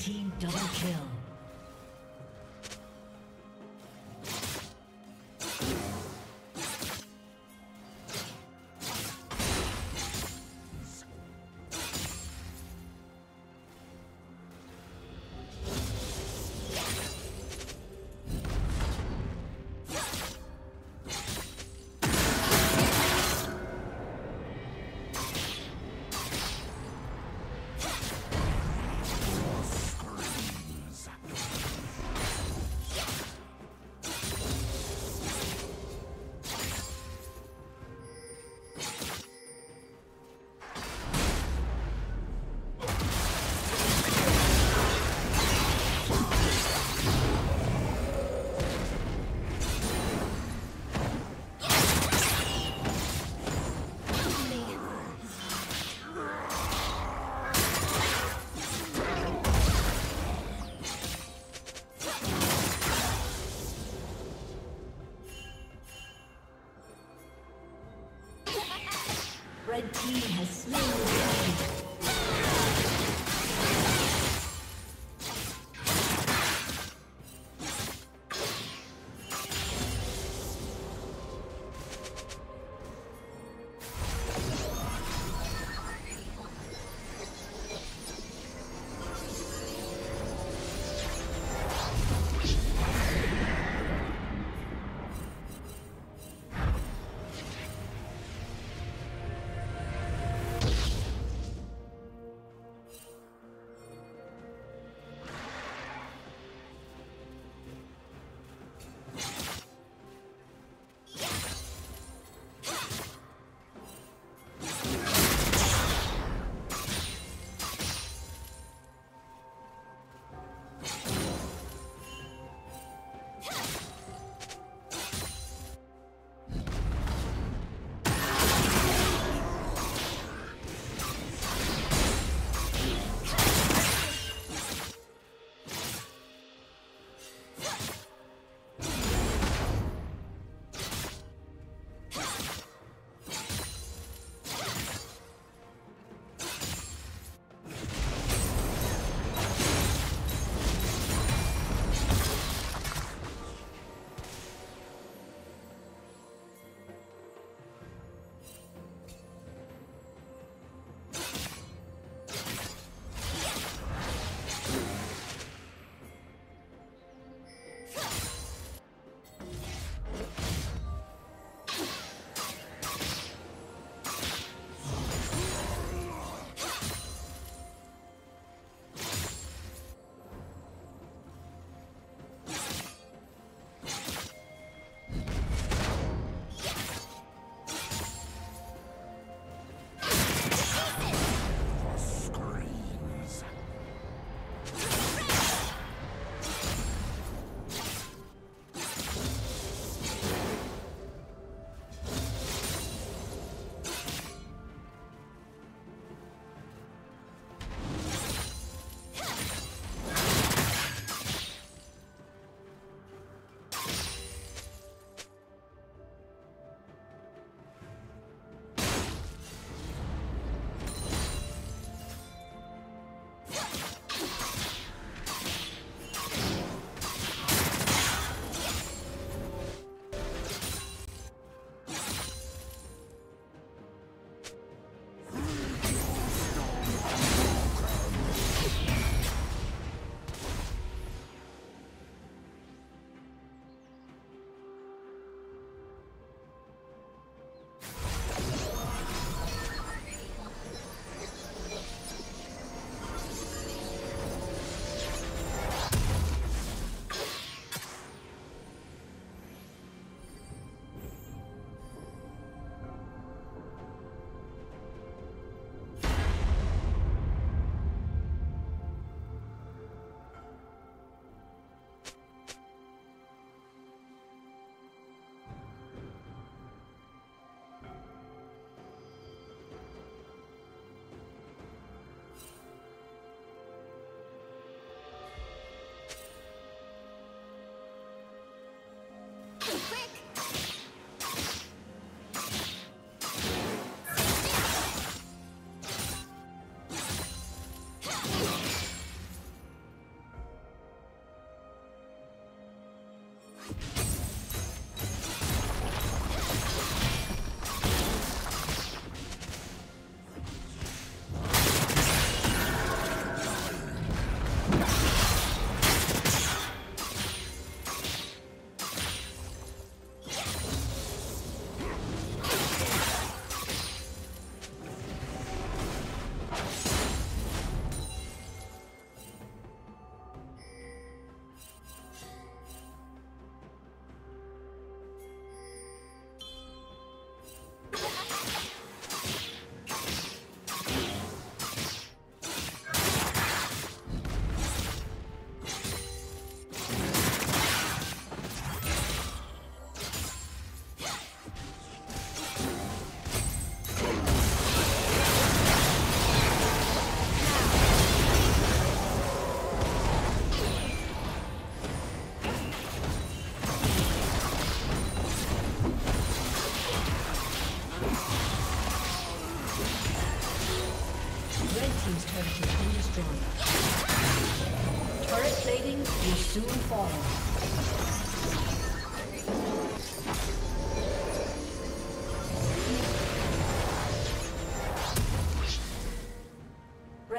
team double kill.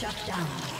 Shut down.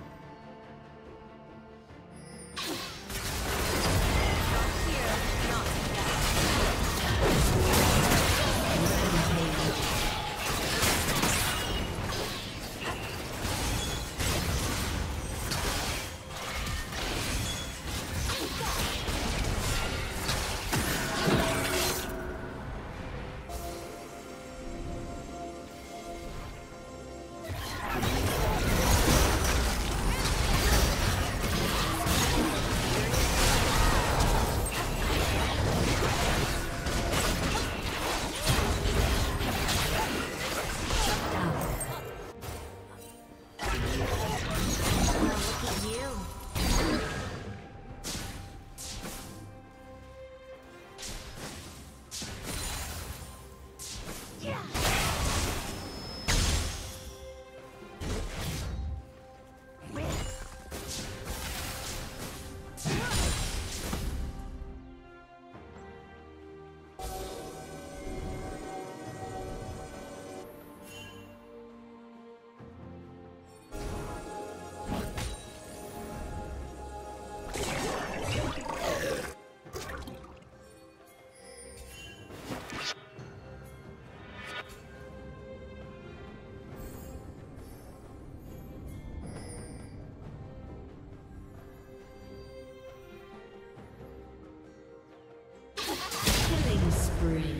Spree.